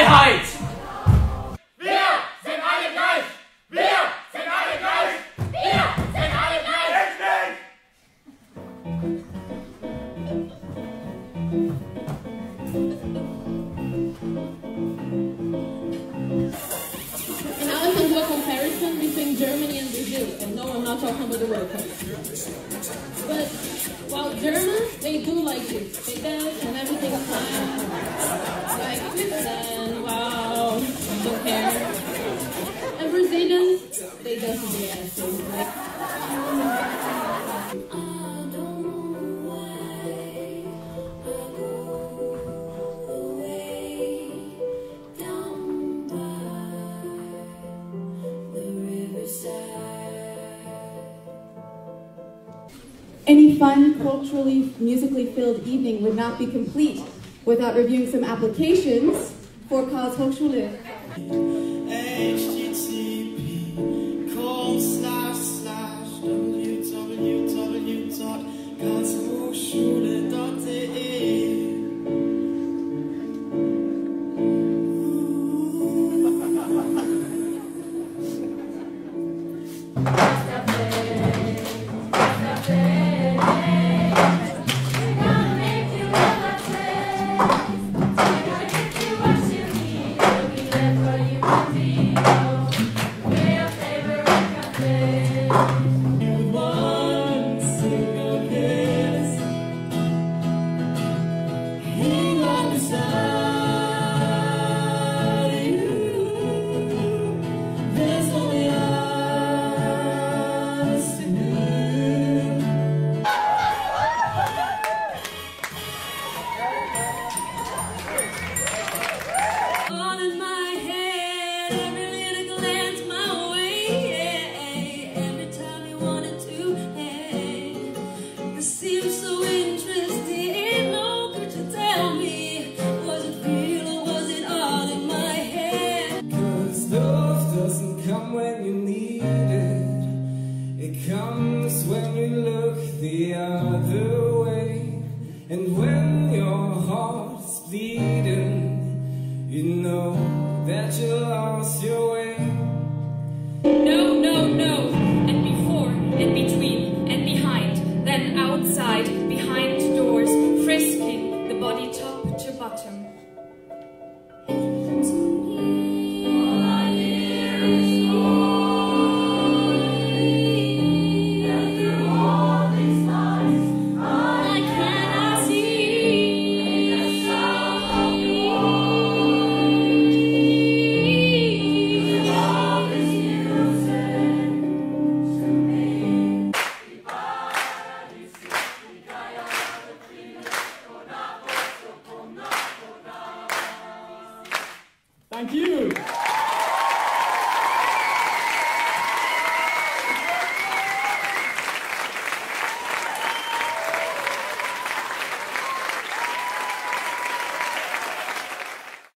Freiheit! Wir sind! And I can a comparison between Germany and Brazil, and no, I'm not talking about the World Cup. But while Germans, they do like you, They dance and everything. Any fun, culturally, musically filled evening would not be complete without reviewing some applications for Karlshochschule. the other way. And